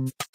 you